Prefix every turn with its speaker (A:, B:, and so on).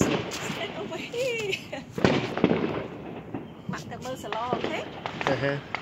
A: Stand over here បាក់ទៅមើលសាឡអូខេ
B: អឺហឺ